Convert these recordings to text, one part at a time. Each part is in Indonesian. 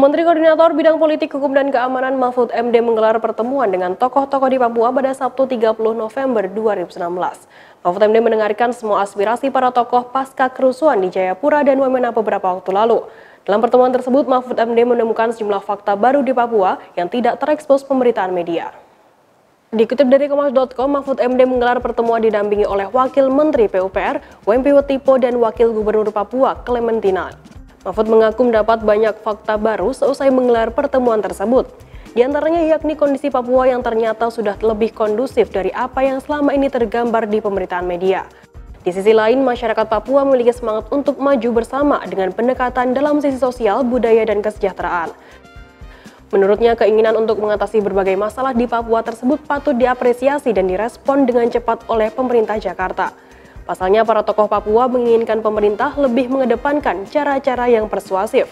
Menteri Koordinator Bidang Politik, Hukum, dan Keamanan Mahfud MD menggelar pertemuan dengan tokoh-tokoh di Papua pada Sabtu 30 November 2019. Mahfud MD mendengarkan semua aspirasi para tokoh pasca kerusuhan di Jayapura dan Wamena beberapa waktu lalu. Dalam pertemuan tersebut, Mahfud MD menemukan sejumlah fakta baru di Papua yang tidak terekspos pemberitaan media. Dikutip dari Kompas.com, Mahfud MD menggelar pertemuan didampingi oleh Wakil Menteri PUPR, WMP Wetipo, dan Wakil Gubernur Papua, Clementina. Mahfud mengaku mendapat banyak fakta baru seusai menggelar pertemuan tersebut. Di antaranya yakni kondisi Papua yang ternyata sudah lebih kondusif dari apa yang selama ini tergambar di pemberitaan media. Di sisi lain, masyarakat Papua memiliki semangat untuk maju bersama dengan pendekatan dalam sisi sosial, budaya, dan kesejahteraan. Menurutnya, keinginan untuk mengatasi berbagai masalah di Papua tersebut patut diapresiasi dan direspon dengan cepat oleh pemerintah Jakarta. Pasalnya para tokoh Papua menginginkan pemerintah lebih mengedepankan cara-cara yang persuasif.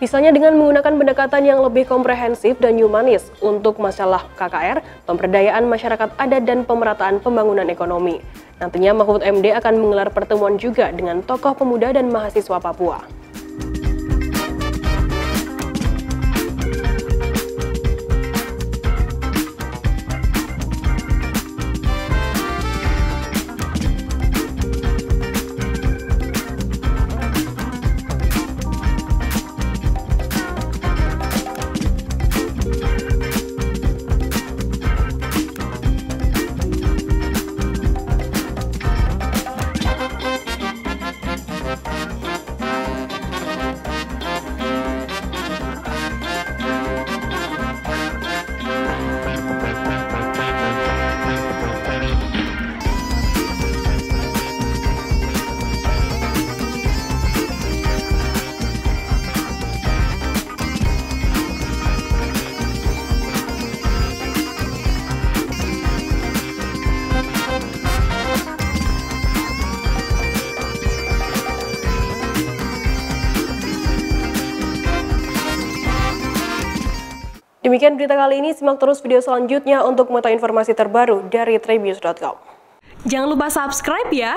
Misalnya dengan menggunakan pendekatan yang lebih komprehensif dan humanis untuk masalah KKR, pemberdayaan masyarakat adat dan pemerataan pembangunan ekonomi. Nantinya Mahfud MD akan menggelar pertemuan juga dengan tokoh pemuda dan mahasiswa Papua. Demikian berita kali ini, simak terus video selanjutnya untuk mengetahui informasi terbaru dari Tribus.com. Jangan lupa subscribe ya!